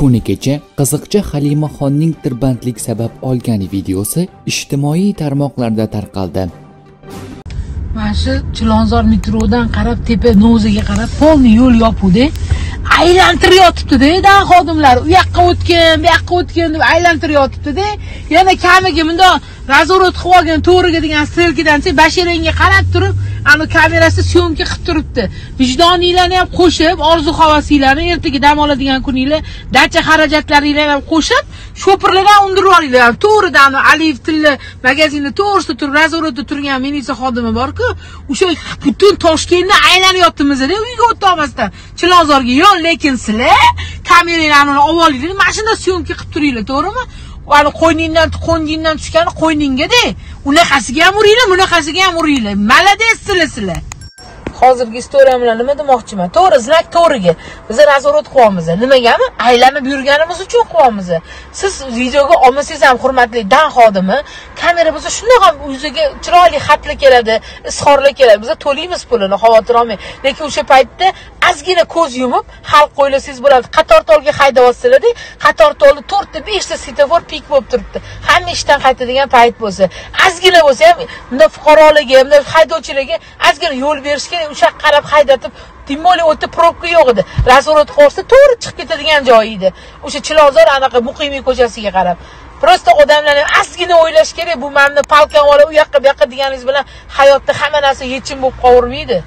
kuni kecha qiziqchi halimaxonning tirbandlik sabab olgan videosi ijtimoiy tarmoqlarda tarqaldi. Mana shu chilonzor metrodan qarab tepa noziga qarab полный yo'l yopuvdi. Aylantirib yotibdida dan xodimlar u yoqqa o'tgin bu yoqqa o'tgin deb aylantirib yotibdida yana kamiga bundoq razворот qilib olgan to'g'riga degan strelkadan basharangga qarab turib ani kamerasi syomka qilib turibdi. Vijdoninglarni ham qo'shib orzu havasinglarni ertaga dam oladigan kuninglar dacha xarajatlaringlarni ham qo'shib sho'pirlardan undirib yuboringlar. To'g'ridan aliyev tilla magazinni to'g'risida turib razворотda turgan militsiya xodimi borku o'sha butun toshkentni aylanyaptimizda uyga o'tolmasdan chilonzorga yo'q lekin sizlar kameranglarni olib olinglar mashinada syomka qilib turinglar to'g'rimi? Ani qo'yningdan qo'ngingdan tushgani qo'yningada unaqasiga ham uringlar bunaqasiga ham uringlar. Молодец sizlar sizlar hozirgi istoriyam bilan nima demoqchiman? To'g'ri znak to'g'riga. Biz razvorod qilyapmiz nimagami? Aylanib yurganimiz uchun qilyapmiz siz videoga olmasangiz ham hurmatli dan xodimi kamera bo'lsa shundoq ham yuziga chiroyli xatlar keladi izhorlar keladi. Biz to'laymiz pulini xavotir olmang lekin o'sha paytda ozgina ko'z yumib xalq o'ylasangiz bo'ladi qator tolga haydayotsalarda qator tolni to'rtta beshta svetofor pik bo'lib turibdi. Hamma ishdan qaytadigan payt bo'lsa. Ozgina bo'lsa ham bunday fuqarolarga bunday haydovchilarga ozgina yo'l berish kerak o'sha yoqqa qarab haydatib tем более u yerda probka yo'q edi. Разворот qilsa to'g'ri chiqib ketadigan joy edi. O'sha chilonzor anaqa muqimiy ko'chasiga qarab. Просто odamlar ozgina o'ylash kerak bu mana palkani olib u yoqqa bu yoqqa deganingiz bilan hayotda hamma narsa yechim bo'lib qolavermaydi